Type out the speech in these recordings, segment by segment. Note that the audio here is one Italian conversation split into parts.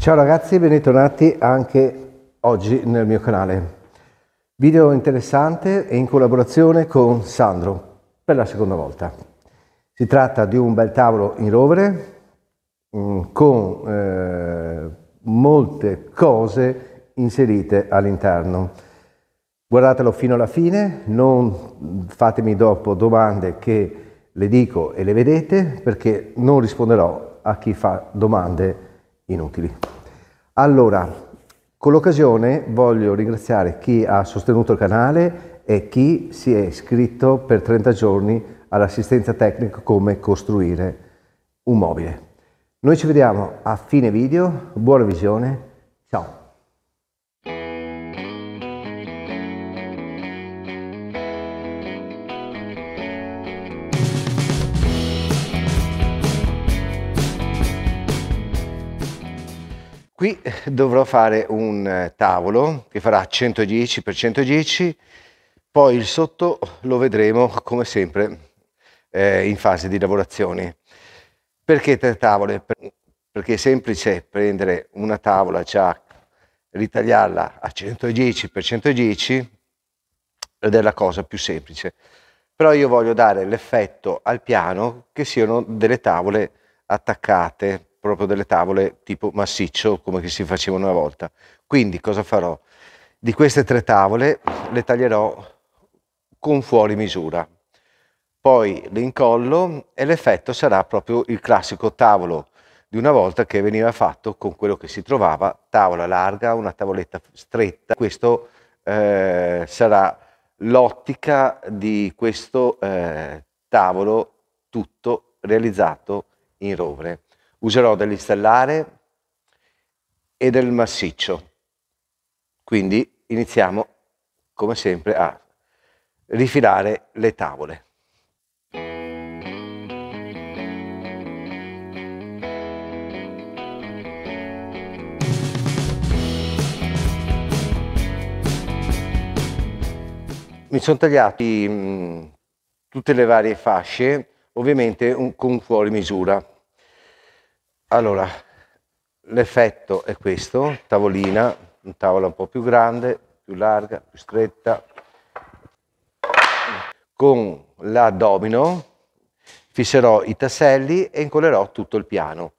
Ciao ragazzi, bentornati anche oggi nel mio canale. Video interessante e in collaborazione con Sandro per la seconda volta. Si tratta di un bel tavolo in rovere mm, con eh, molte cose inserite all'interno. Guardatelo fino alla fine, non fatemi dopo domande che le dico e le vedete perché non risponderò a chi fa domande inutili. Allora, con l'occasione voglio ringraziare chi ha sostenuto il canale e chi si è iscritto per 30 giorni all'assistenza tecnica come costruire un mobile. Noi ci vediamo a fine video, buona visione, ciao! Qui dovrò fare un eh, tavolo che farà 110 x 110, poi il sotto lo vedremo come sempre eh, in fase di lavorazioni. Perché tre tavole? Perché è semplice prendere una tavola già, ritagliarla a 110 x 110 ed è la cosa più semplice. Però io voglio dare l'effetto al piano che siano delle tavole attaccate proprio delle tavole tipo massiccio come si facevano una volta. Quindi cosa farò? Di queste tre tavole le taglierò con fuori misura. Poi le incollo e l'effetto sarà proprio il classico tavolo di una volta che veniva fatto con quello che si trovava, tavola larga, una tavoletta stretta. Questo eh, sarà l'ottica di questo eh, tavolo tutto realizzato in rovere userò dell'installare e del massiccio. Quindi iniziamo come sempre a rifilare le tavole. Mi sono tagliati mh, tutte le varie fasce, ovviamente un, con fuori misura. Allora, l'effetto è questo, tavolina, un tavola un po' più grande, più larga, più stretta. Con la domino fisserò i tasselli e incollerò tutto il piano.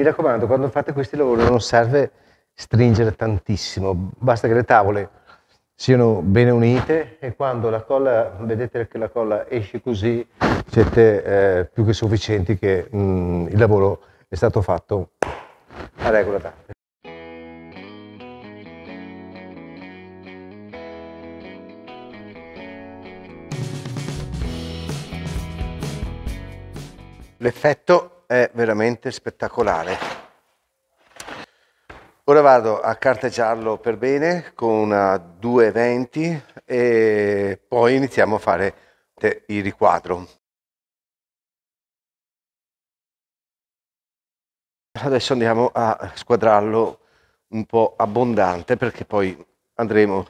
Mi raccomando, quando fate questi lavori non serve stringere tantissimo, basta che le tavole siano bene unite e quando la colla, vedete che la colla esce così, siete eh, più che sufficienti che mh, mm, il lavoro è stato fatto a regola d'arte. L'effetto è veramente spettacolare. Ora vado a carteggiarlo per bene con una 220 e poi iniziamo a fare il riquadro. Adesso andiamo a squadrarlo un po' abbondante perché poi andremo,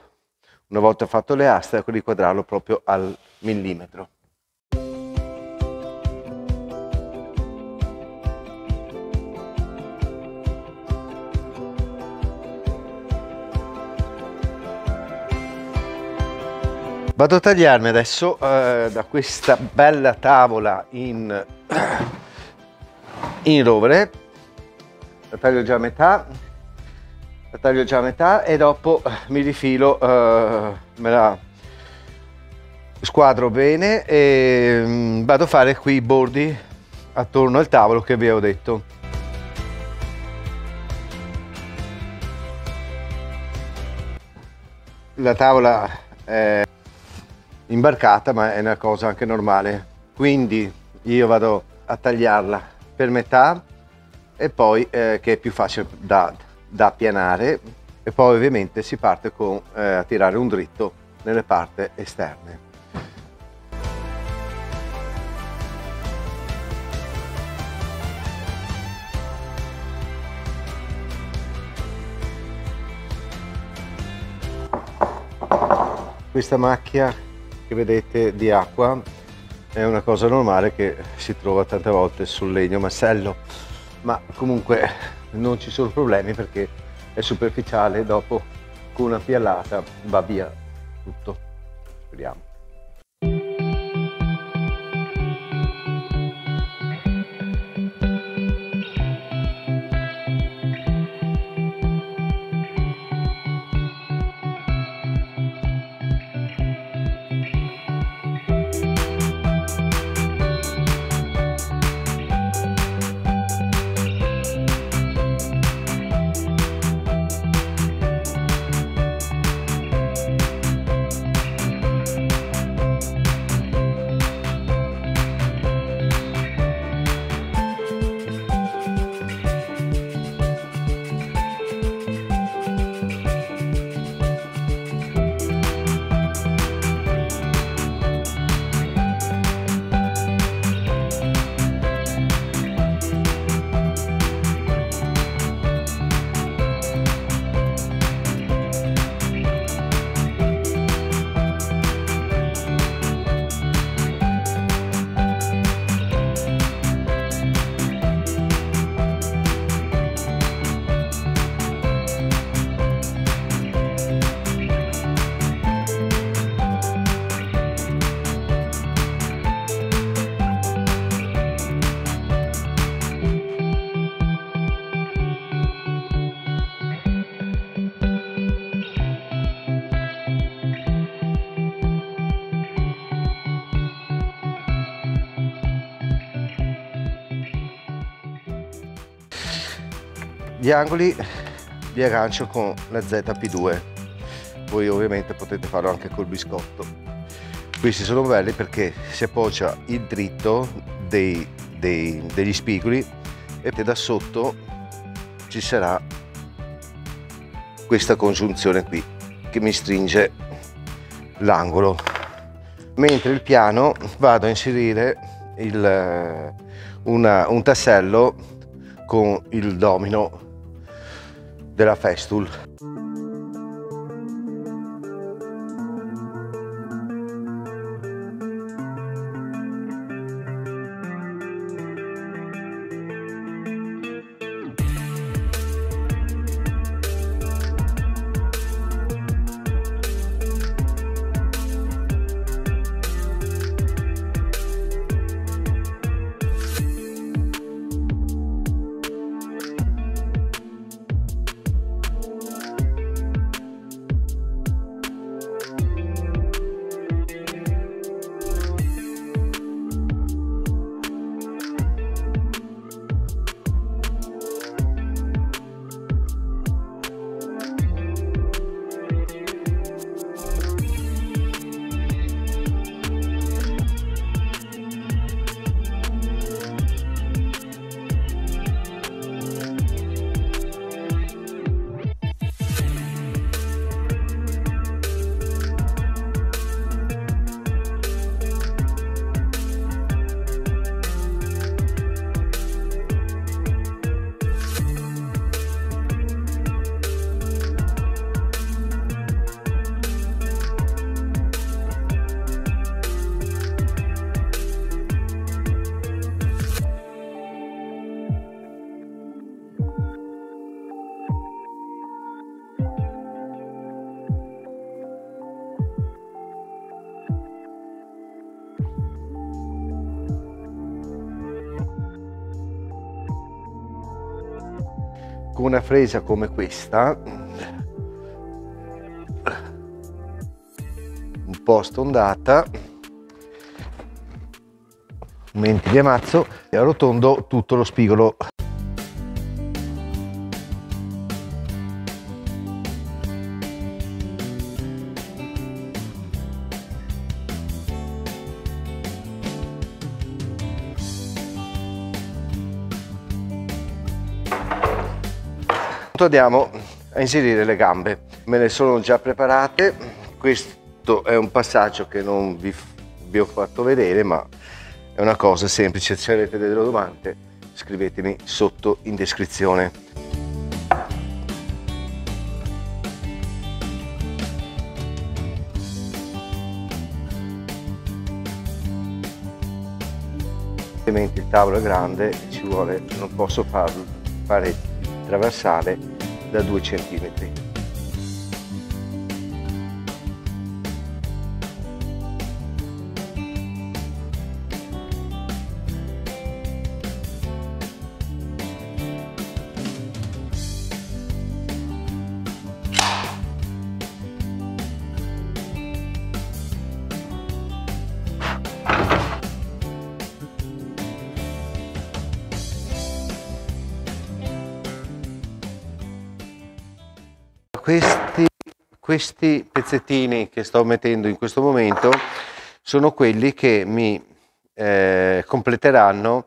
una volta fatto le aste, a riquadrarlo proprio al millimetro. Vado a tagliarmi adesso eh, da questa bella tavola in, in rovere, la taglio già a metà, la taglio già a metà e dopo mi rifilo, eh, me la squadro bene e mm, vado a fare qui i bordi attorno al tavolo che vi avevo detto. La tavola è imbarcata ma è una cosa anche normale, quindi io vado a tagliarla per metà e poi eh, che è più facile da, da appianare e poi ovviamente si parte con eh, a tirare un dritto nelle parti esterne. Questa macchia che vedete di acqua è una cosa normale che si trova tante volte sul legno massello, ma comunque non ci sono problemi perché è superficiale, dopo con una piallata va via tutto. Speriamo. Gli angoli li aggancio con la ZP2, voi ovviamente potete farlo anche col biscotto. Questi sono belli perché si appoggia il dritto dei, dei, degli spigoli e da sotto ci sarà questa congiunzione qui che mi stringe l'angolo. Mentre il piano vado a inserire il, una, un tassello con il domino della Festool. con una fresa come questa un po' stondata mentre li ammazzo e arrotondo tutto lo spigolo. Andiamo a inserire le gambe. Me le sono già preparate. Questo è un passaggio che non vi, vi ho fatto vedere ma è una cosa semplice. Se avete delle domande scrivetemi sotto in descrizione. Ovviamente il tavolo è grande ci vuole non posso farlo fare traversale da 2 cm Questi, questi pezzettini che sto mettendo in questo momento sono quelli che mi eh, completeranno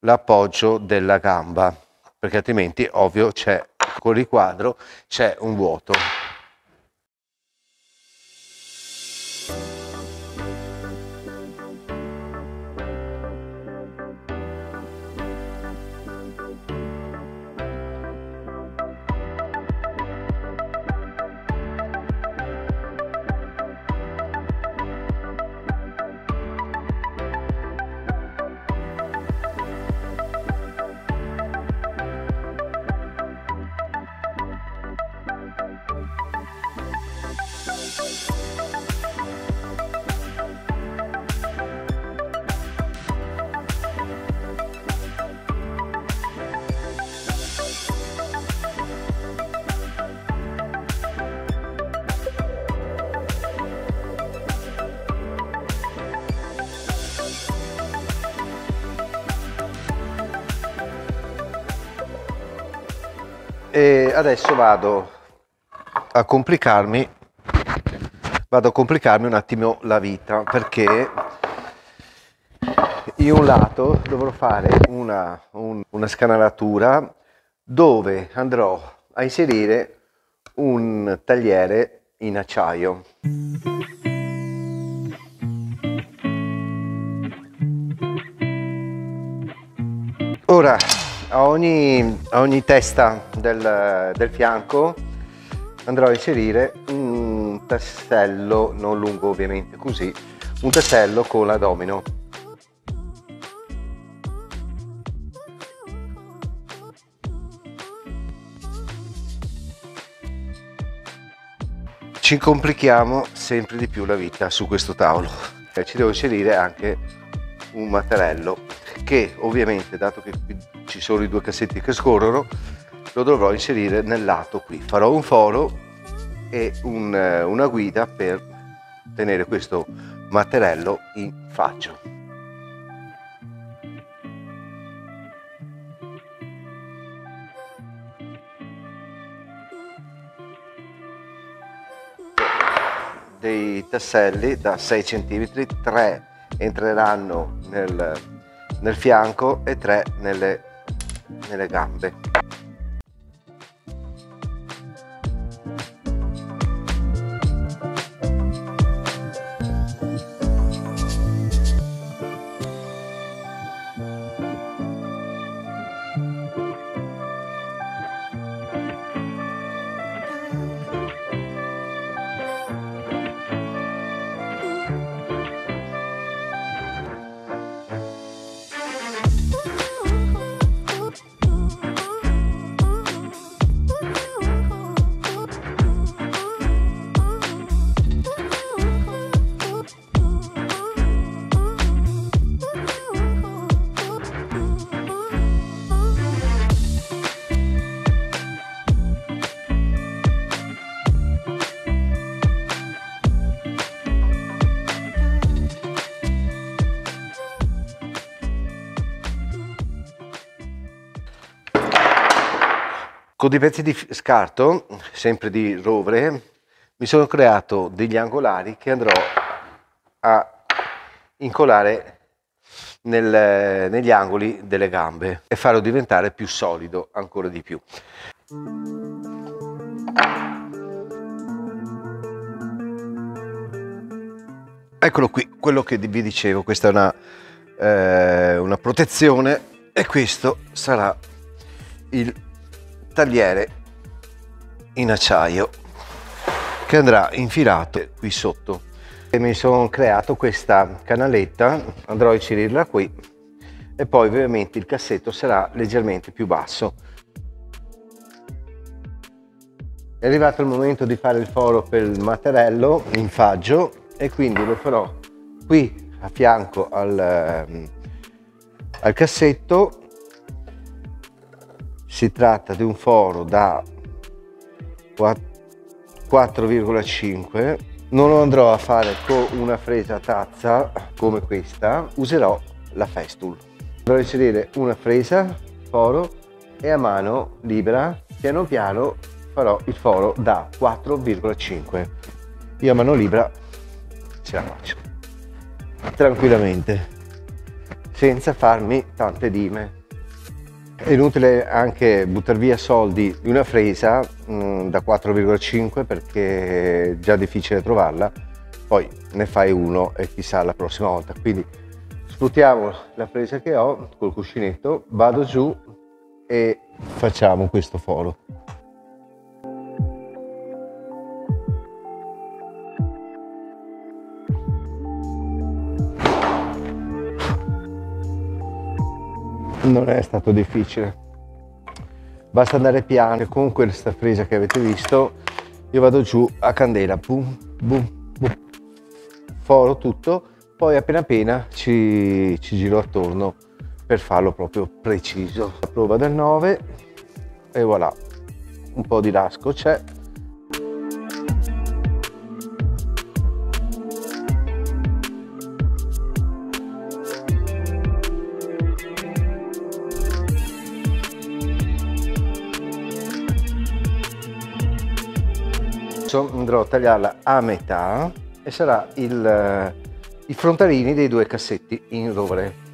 l'appoggio della gamba perché altrimenti ovvio c'è con il riquadro c'è un vuoto e adesso vado a complicarmi vado a complicarmi un attimo la vita perché in un lato dovrò fare una, un, una scanalatura dove andrò a inserire un tagliere in acciaio. Ora a ogni, a ogni testa del, del fianco andrò a inserire un tassello, non lungo ovviamente, così, un tassello con la domino. Ci complichiamo sempre di più la vita su questo tavolo. Ci devo inserire anche un mattarello che ovviamente, dato che ci sono i due cassetti che scorrono, lo dovrò inserire nel lato qui. Farò un foro e un, eh, una guida per tenere questo matterello in faccia. dei tasselli da 6 cm 3 entreranno nel, nel fianco e 3 nelle, nelle gambe Dei pezzi di scarto, sempre di rovere, mi sono creato degli angolari che andrò a incolare nel, negli angoli delle gambe e farlo diventare più solido ancora di più. Eccolo qui, quello che vi dicevo, questa è una, eh, una protezione e questo sarà il tagliere in acciaio che andrà infilato qui sotto. E mi sono creato questa canaletta andrò a inserirla qui e poi ovviamente il cassetto sarà leggermente più basso. È arrivato il momento di fare il foro per il materiello in faggio e quindi lo farò qui a fianco al, ehm, al cassetto si tratta di un foro da 4,5 non lo andrò a fare con una fresa a tazza come questa userò la festool andrò a inserire una fresa foro e a mano libera piano piano farò il foro da 4,5 io a mano libera ce la faccio. Tranquillamente senza farmi tante dime è inutile anche buttare via soldi di una fresa mh, mm, da 4,5 perché è già difficile trovarla, poi ne fai uno e chissà la prossima volta. Quindi sfruttiamo la fresa che ho col cuscinetto, vado giù e facciamo questo foro. Non è stato difficile. Basta andare piano con questa fresa che avete visto io vado giù a candela boom boom boom. Foro tutto poi appena appena ci, ci giro attorno per farlo proprio preciso. La prova del 9 e voilà. Un po' di lasco c'è adesso andrò a tagliarla a metà e sarà il, eh, i frontalini dei due cassetti in rovere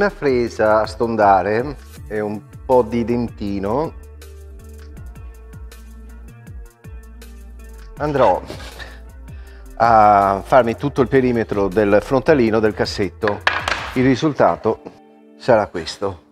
una fresa a stondare e un po' di dentino. Andrò a farmi tutto il perimetro del frontalino del cassetto. Il risultato sarà questo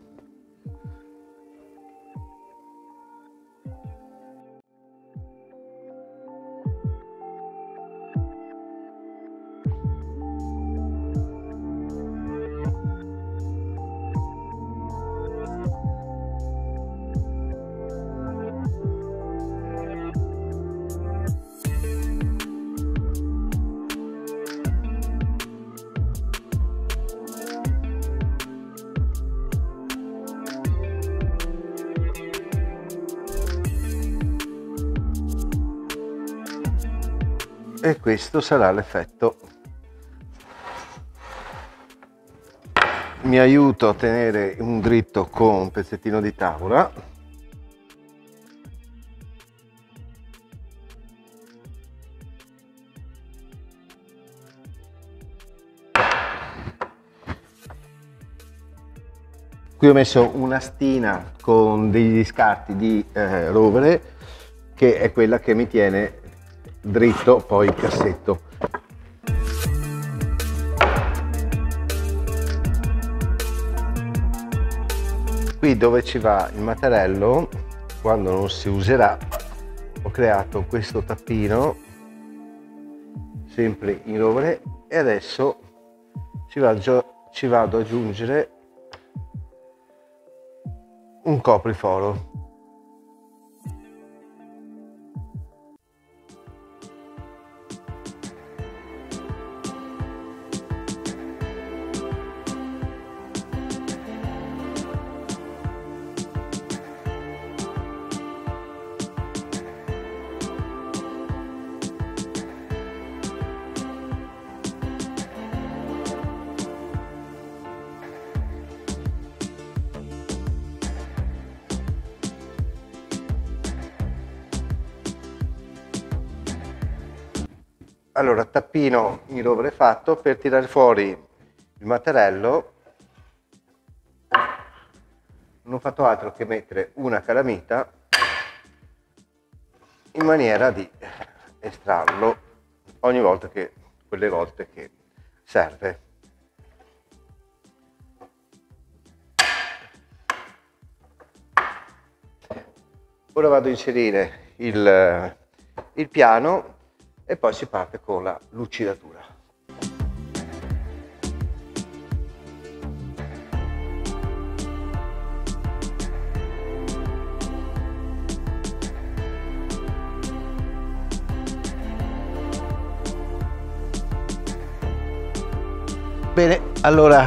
e questo sarà l'effetto. Mi aiuto a tenere un dritto con un pezzettino di tavola. Qui ho messo una stina con degli scarti di eh, rovere che è quella che mi tiene dritto poi il cassetto. Qui dove ci va il mattarello, quando non si userà, ho creato questo tappino sempre in rovere e adesso ci vado, ci vado ad aggiungere un copriforo allora tappino in rovere fatto per tirare fuori il mattarello. Non ho fatto altro che mettere una calamita in maniera di estrarlo ogni volta che quelle volte che serve. Ora vado a inserire il, il piano e poi si parte con la lucidatura. Bene, allora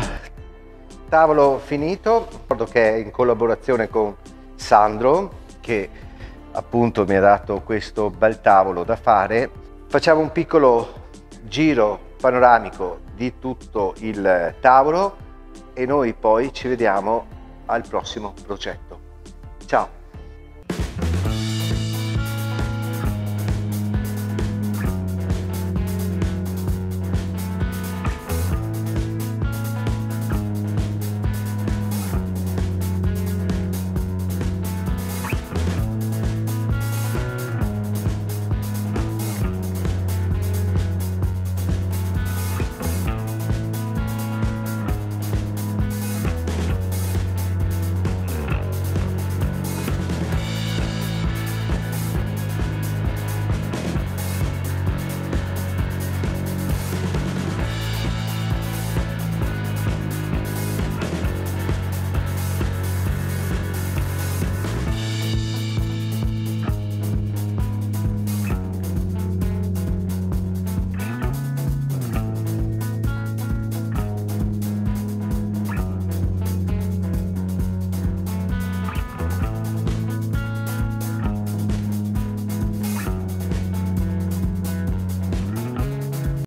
tavolo finito, ricordo che è in collaborazione con Sandro che appunto mi ha dato questo bel tavolo da fare Facciamo un piccolo giro panoramico di tutto il tavolo e noi poi ci vediamo al prossimo progetto. Ciao!